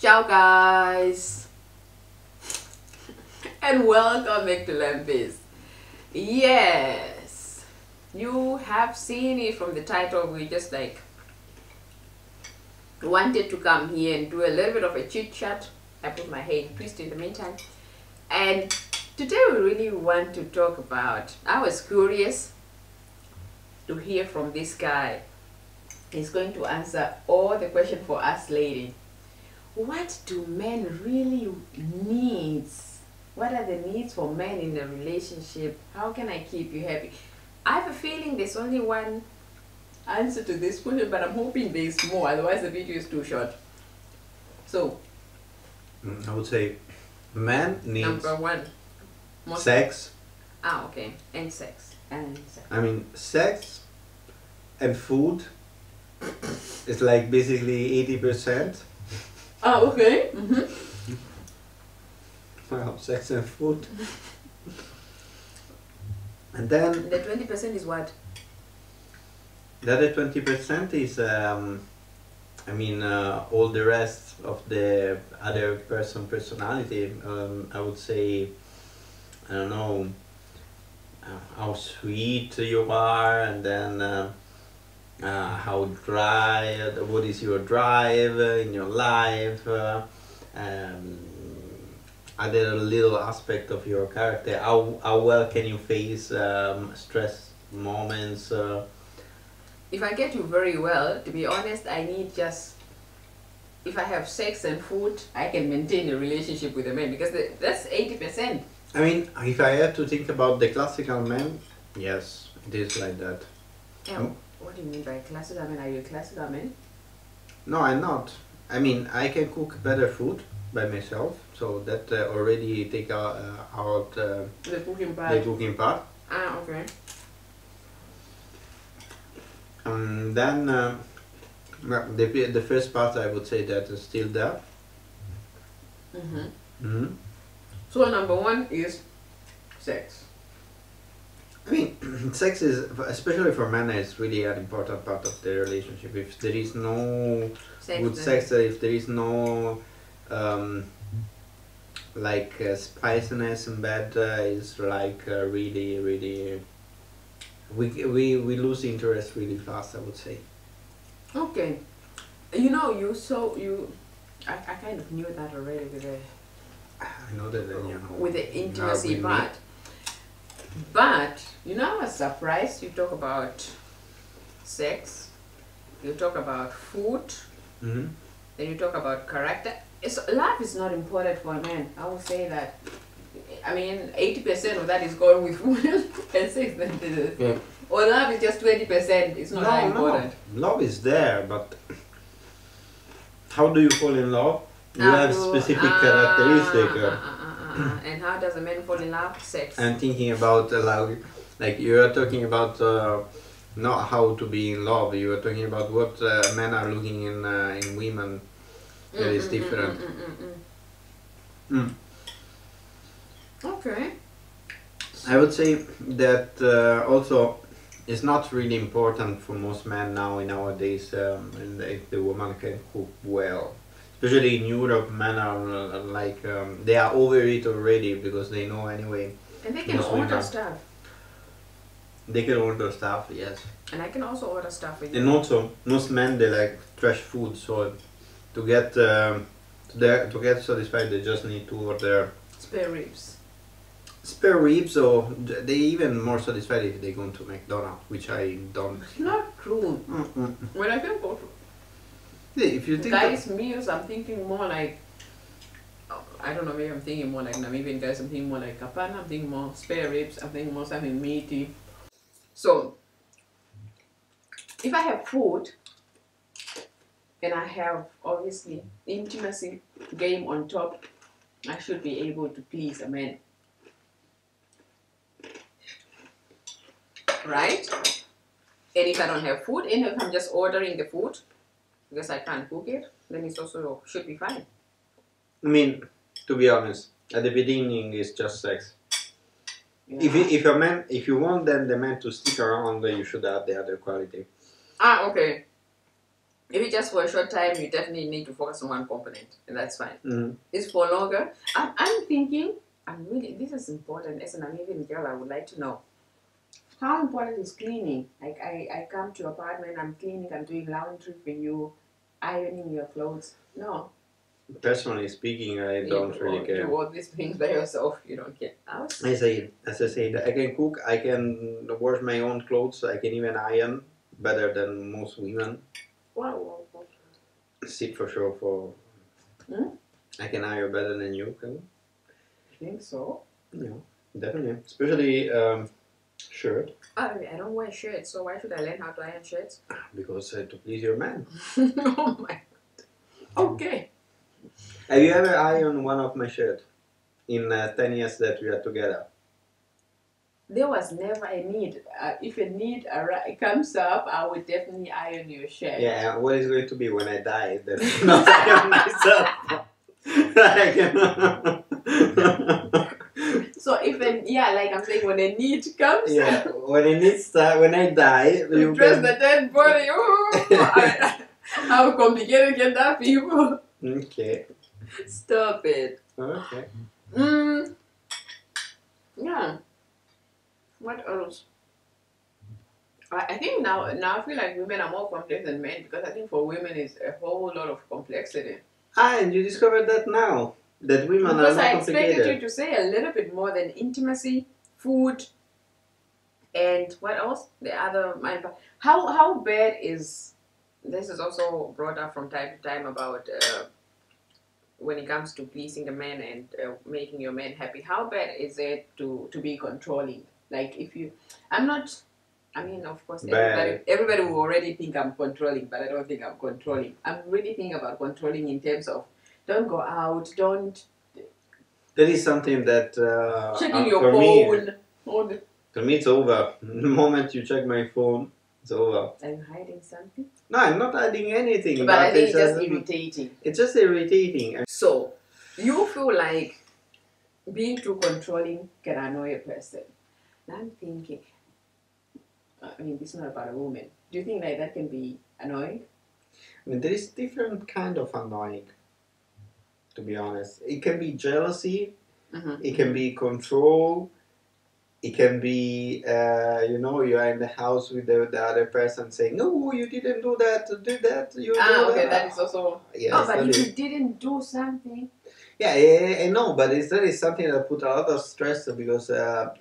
Ciao guys and welcome back to Lempies. Yes, you have seen it from the title. We just like wanted to come here and do a little bit of a chit chat. I put my hair in twist in the meantime. And today we really want to talk about, I was curious to hear from this guy. He's going to answer all the questions for us ladies what do men really needs? What are the needs for men in a relationship? How can I keep you happy? I have a feeling there's only one answer to this question, but I'm hoping there's more, otherwise the video is too short. So, Mm, I would say man needs number one. Most- sex. Ah, okay. And sex. And sex. I mean, sex and food is like basically 80%. Ah, okay. Mm-hmm. Well, sex and food. and then The 20% is what? the other 20% is, um, I mean, uh, all the rest of the other person personality. Um, I would say, I don't know, uh, how sweet you are, and then uh, uh, how dry, what is your drive in your life, uh, um, other little aspect of your character. How, how well can you face um, stress moments? Uh, If I get you very well, to be honest, I need just if I have sex and food, I can maintain a relationship with a man because the, that's eighty percent. I mean, if I had to think about the classical man, yes, it is like that. Yeah, what do you mean by classical man? Are you a classical man? No, I'm not. I mean, I can cook better food by myself, so that uh, already take out, uh, out uh, The cooking part. the cooking part. Ah, okay. Um, then uh, the the first part, I would say that is still there. Mm-hmm. hmm So number one is sex. I mean, sex is, especially for men, is really an important part of the relationship. If there is no Sex. good sex, uh, if there is no um, like uh, spiciness in bed, uh, is like uh, really, really. We, we we lose interest really fast. I would say. Okay. You know, you so you. I, I kind of knew that already with the I know that. uh, you know, with the intimacy with me. part. But you know, I was surprised. You talk about sex. You talk about food. Mhm. Then you talk about character. It's, love is not important for a man. I will say that. I mean, eighty percent of that is gone with food and sex. Yeah. Or love is just twenty percent. It's not that important. no, love is there, but how do you fall in love? You have do- specific ah, characteristic. ah, uh, ah. and how does a man fall in love? Sex. I'm thinking about uh, like, like you are talking about uh, not how to be in love. You are talking about what uh, men are looking in uh, in women. That is Mm, mm, mm, different. Mm. Okay. I would say that uh, also it's not really important for most men now in nowadays. Um, if the woman can cook well, especially in Europe, men are uh, like um, they are over it already because they know anyway And they can order stuff. they can order stuff. Yes. And I can also order stuff with And you. also, most men they like trash food, so to get um, to, their, to get satisfied, they just need to order Spare ribs. spare ribs, or they even more satisfied if they go to McDonald's, which I don't. It's not true. Mm-mm. When I think of Yeah, if you think guys' meals, I'm thinking more like. I don't know, maybe I'm thinking more like Namibian guys, I'm thinking more like kapana, I'm thinking more spare ribs, I'm thinking more something meaty. So, if I have food, and I have obviously intimacy game on top, I should be able to please a man. Right? And if I don't have food, and if I'm just ordering the food because I can't cook it, then it's also should be fine. I mean, to be honest, at the beginning it's just sex. you If you, if a man, if you want then the man to stick around, then you should add the other quality. ah, okay. If it's just for a short time, you definitely need to focus on one component, and that's fine. Mhm. It's for longer. I'm, I'm thinking, I'm really, this is important. As an Namibian girl, I would like to know how important is cleaning? Like, I, I come to your apartment, I'm cleaning, I'm doing laundry for you, ironing your clothes. No. Personally speaking, I you don't do really care. Do all these things by yourself. You don't care. I was, As I, as I said, I can cook, I can wash my own clothes, I can even iron better than most women. wow, wow, wow. Sit for sure for. Hmm? I can iron better than you can. I think so. Yeah, definitely. Especially um, shirt, I, I don't wear shirts, so why should I learn how to iron shirts? because uh, to please your man. oh my. God. Okay. Have you ever ironed one of my shirt in uh, 10 years that we are together? There was never a need. Uh, if a need arri- comes up, I would definitely iron your shirt. Yeah, what is going to be when I die? Then I cannot iron myself. I cannot- So even yeah, like I'm saying, when a need comes, yeah, when it needs uh, when I die, you you dress can. the dead body. Ooh, I- how complicated can that be? Okay, Stop it. okay. Mm. Yeah. What else? I I think now now I feel like women are more complex than men because I think for women it's a whole lot of complexity. Ah, and you discovered that now that women Because are I expected you to say a little bit more than intimacy, food, and what else? The other mind. How how bad is this? Is also brought up from time to time about uh, when it comes to pleasing the man and uh, making your man happy. How bad is it to to be controlling? Like if you, I'm not. I mean, of course, everybody, everybody will already think I'm controlling, but I don't think I'm controlling. I'm really thinking about controlling in terms of don't go out, don't That is something that uh, checking uh, your for me, phone. all for me, it's over. The moment you check my phone, it's over. Are you hiding something? No, I'm not hiding anything. But I think it's just irritating. It's just irritating. So, you feel like being too controlling can annoy a person. Now I'm thinking, I mean, this is not about a woman. Do you think like that can be annoying? I mean, there is different kind of annoying. To be honest, it can be jealousy. Mm-hmm. It can be control. It can be, uh, you know, you are in the house with the, the other person saying, "No, you didn't do that. Do that. You Ah, okay, that." that is also. Yes, oh, but that if is- you didn't do something. Yeah, yeah, I know, but it's, that is something that put a lot of stress because uh,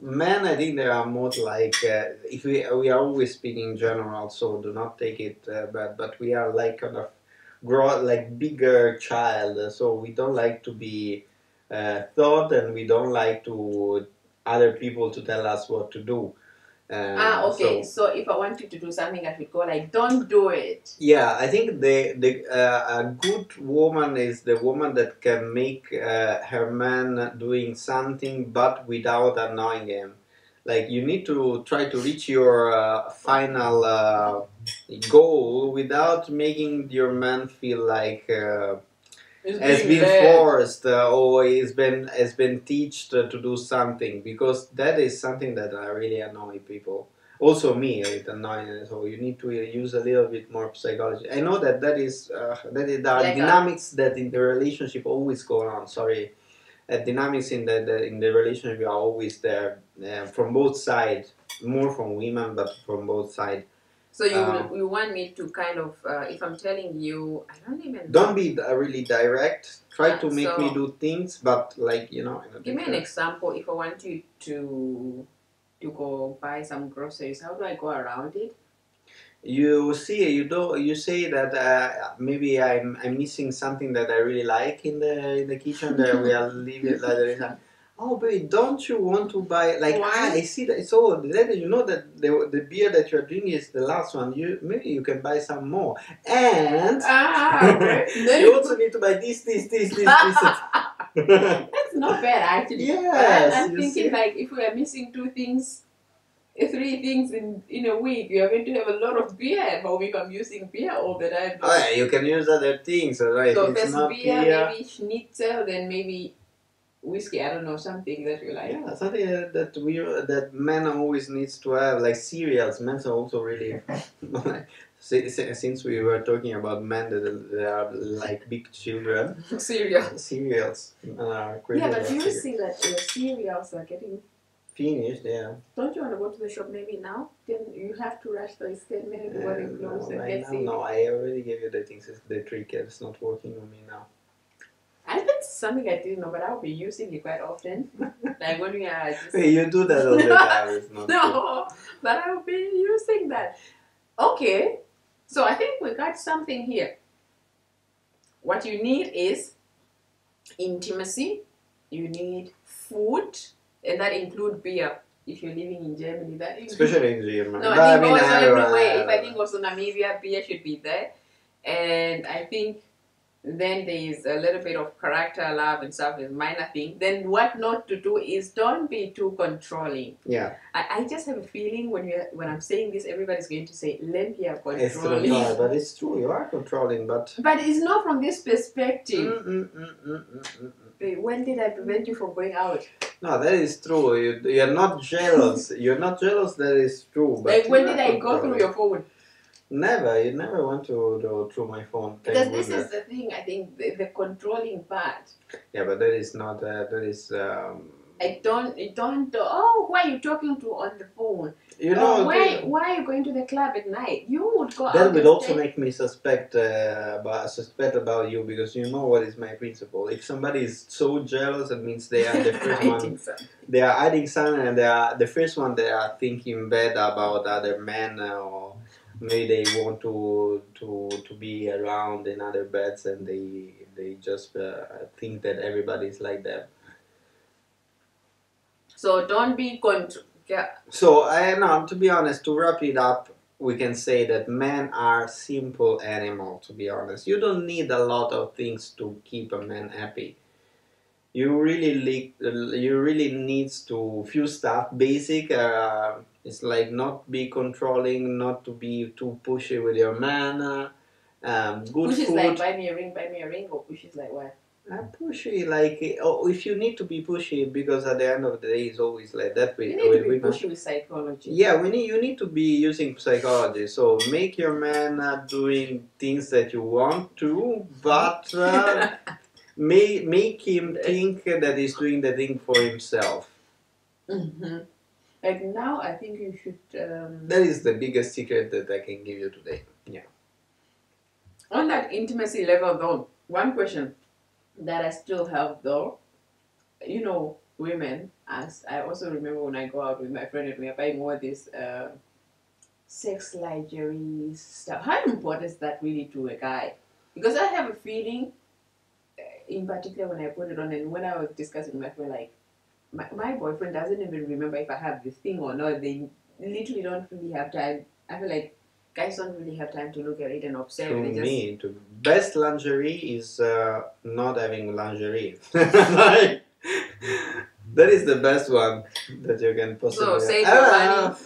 men, I think they are more like uh, if we we are always speaking in general, so do not take it uh, bad. But we are like kind of grow like bigger child, so we don't like to be uh, thought, and we don't like to other people to tell us what to do. Uh, ah, okay. so- So, if I want you to do something, I should go like, don't do it. Yeah, I think the the uh, a good woman is the woman that can make uh, her man doing something, but without annoying him. Like you need to try to reach your uh, final uh, goal without making your man feel like uh, has been led. forced uh, or has been has been taught uh, to do something because that is something that uh, really annoy people. Also me, it annoys. So you need to use a little bit more psychology. I know that that is uh, that is, there are Like dynamics that in the relationship always go on. Sorry, uh, dynamics in the, the in the relationship are always there uh, from both sides. More from women, but from both sides. So you Um, you want me to kind of uh, if I'm telling you I don't even Don't be uh, really direct. Try to Uh, make me do things, but like you know. in a Give me an example. If I want you to to go buy some groceries, how do I go around it? You see you do you say that uh, maybe I'm I'm missing something that I really like in the in the kitchen that we are leaving like there is a- oh baby don't you want to buy like Why? ah, I see that it's all then you know that the, the beer that you're drinking is the last one you maybe you can buy some more and Ah, okay. You also need to buy this this this this this That's not bad actually. Yes, I'm, I'm thinking see? like if we are missing two things, three things in in a week, you are going to have a lot of beer. But if I'm using beer all the time. oh, yeah, you can use other things alright so it's first not beer, beer maybe schnitzel, then maybe whiskey. I don't know something that you like. Yeah, something that that we that men always needs to have, like cereals. Men are also really si- si- since we were talking about men that they are like big children, Cereal. cereals are crazy Yeah, but do you cereal. see that your cereals are getting finished? Yeah. Don't you want to go to the shop maybe now? Then you have to rush those 10 minutes before they Uh, close no, and get no, I already gave you the things. The trick. It's not working on me now. I think it's something I didn't know, but I'll be using it quite often. like when we are just. Hey, you do that all the time. It's not good. no, but I'll be using that. Okay, so I think we got something here. What you need is intimacy, you need food, and that include beer. If you're living in Germany, that includes Especially in Germany. No, But I think mean, also I- everywhere. If I I- think also Namibia, beer should be there. And I think then there is a little bit of character, love, and stuff is minor thing. Then what not to do is don't be too controlling. Yeah, I, I just have a feeling when you when I'm saying this, everybody's going to say, "Lempia it's controlling," control, but it's true. You are controlling, but. but it's not from this perspective. Mm, mm, mm. When did I prevent you from going out? No, that is true. You, you're not jealous. You're not jealous. That is true. But Like when did I go through your phone? Never. You never went to go through my phone. Because this is the thing. I think the, the controlling part. Yeah, but that is not. Uh, that is. Um, I don't, I don't, oh, who are you talking to on the phone? you oh, know. why, that- why are you going to the club at night? You would go That will also make me suspect uh, about suspect about you because you know what is my principle. If somebody is so jealous, it means they are the first one. so. They are hiding something, and they are the first one. They are thinking bad about other men, uh, or maybe they want to to to be around in other beds, and they they just uh, think that everybody is like them. So don't be contr- yeah, So I know to be honest, to wrap it up, we can say that men are simple animal. To be honest, you don't need a lot of things to keep a man happy. You really you really needs to few stuff basic. Uh, it's like not be controlling, not to be too pushy with your man. Uh, um, good Push is food. like buy me a ring, buy me a ring, or push is like what? Uh, pushy, like oh, if you need to be pushy, because at the end of the day, it's always like that. With, You need with to be women. pushy with psychology. Yeah, we need you need to be using psychology. So make your man uh, doing things that you want to, but uh, make make him think that he's doing the thing for himself. hmm Like now, I think you should. Um, That is the biggest secret that I can give you today. Yeah. on that intimacy level, though, one question that I still have, though, you know, women. As I also remember when I go out with my friend and we are buying all this uh, sex lingerie stuff. How important is that really to a guy? Because I have a feeling, uh, in particular when I put it on, and when I was discussing with my friend, like my, my boyfriend doesn't even remember if I have this thing or not. They literally don't really have time. I feel like guys don't really have time to look at it and observe. To they me, to best lingerie is uh, not having lingerie. like, that is the best one that you can possibly. So save have. your Ah, money.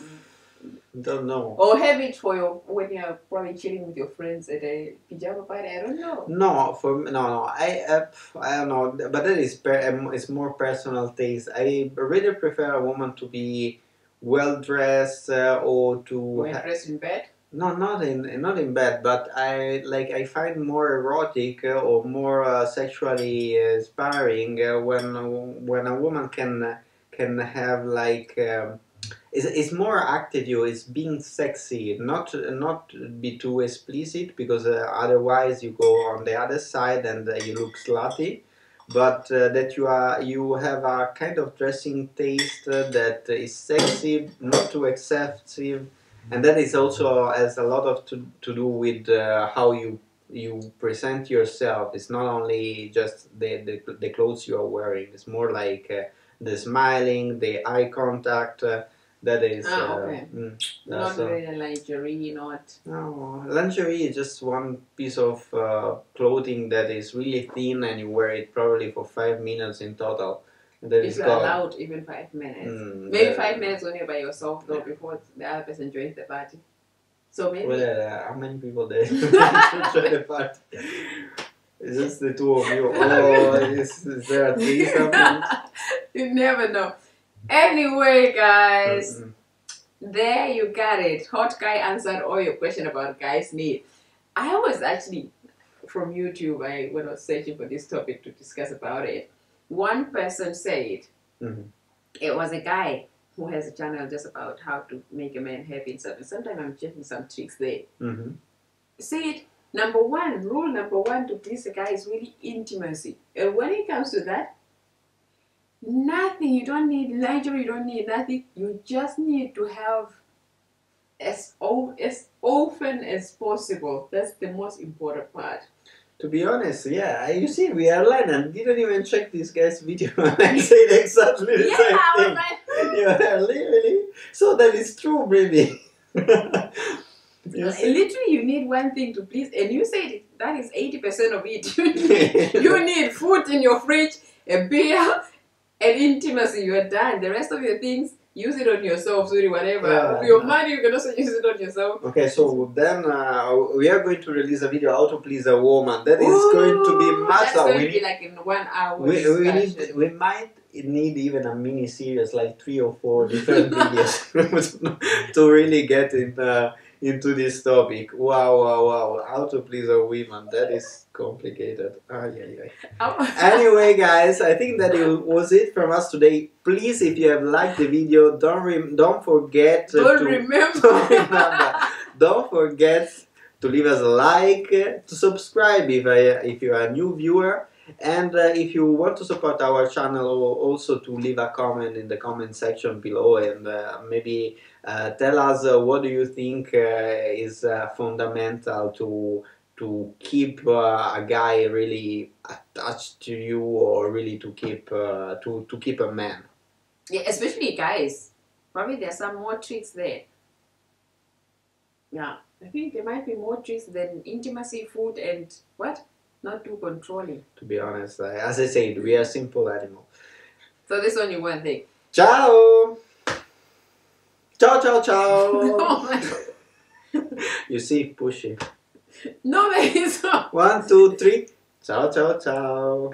Don't know. Or have it for your when you're probably chilling with your friends at a pajama party. I don't know. No, for no, no. I, uh, I don't know, but that is per, um, it's more personal taste. I really prefer a woman to be well dressed uh, or to ha- dressed in bed. No, not in not in bed, but I like I find more erotic uh, or more uh, sexually uh, inspiring uh, when when a woman can can have like. Um, it's, it's more active you it's being sexy not not be too explicit because uh, otherwise you go on the other side and uh, you look slutty but uh, that you are you have a kind of dressing taste uh, that is sexy not too excessive and that is also has a lot of to, to do with uh, how you you present yourself it's not only just the, the, the clothes you are wearing it's more like uh, the smiling the eye contact uh, that is Ah, uh, okay. mm, Not that's, uh, really lingerie, not. no, lingerie is just one piece of uh, clothing that is really thin and you wear it probably for five minutes in total. That If is you're gone. allowed, even five minutes. Mm, Maybe uh, five minutes when you're by yourself, though, Yeah. before the other person joins the party. So maybe. Well, uh, how many people there try the party? It's just the two of you. Oh, is, is there a threesome? you never know. Anyway, guys, Mm-mm. There you got it. Hot guy answered all your question about guys' need. I was actually from YouTube. I when I was searching for this topic to discuss about it. One person said Mhm. it was a guy who has a channel just about how to make a man happy and stuff. And sometimes I'm checking some tricks there. Mm-hmm. Said number one rule number one to please a guy is really intimacy. And when it comes to that, nothing. You don't need lingerie. You don't need nothing. You just need to have as o- as often as possible. That's the most important part. To be honest, yeah, you see, we are learning. and didn't even check this guy's video. I said exactly the yeah, same I thing. like, Yeah, really? So that is true, baby. you literally, you need one thing to please, and you said that is eighty percent of it. You need, you need food in your fridge, a beer, and intimacy. You are done. The rest of your things, use it on yourself, sorry, whatever. Yeah. Your money, you can also use it on yourself. Okay, so then uh, we are going to release a video how to please a woman. That is going to be Ooh, much. That's going we to be like in one hour. we, we need we might need even a mini series like three or four different videos to really get in, uh, into this topic wow wow wow how to please a woman that is complicated yeah, yeah. Oh. anyway guys i think that it was it from us today please if you have liked the video don't rem- don't forget uh, Don't to remember. don't remember. don't forget to leave us a like, to subscribe if, I, if you are a new viewer, and uh, if you want to support our channel, also to leave a comment in the comment section below and uh, maybe uh, tell us uh, what do you think uh, is uh, fundamental to to keep a guy really attached to you or really to keep to, to keep a man. Yeah, especially guys. Probably there's some more tricks there. Yeah, I think there might be more tricks than intimacy, food, and what? Not too controlling. To be honest, as I said, we are simple animals. So this only one thing. Ciao! Ciao, ciao, no, ciao! man. you see, pushy. no, it's not. One, two, three. Ciao, ciao, ciao.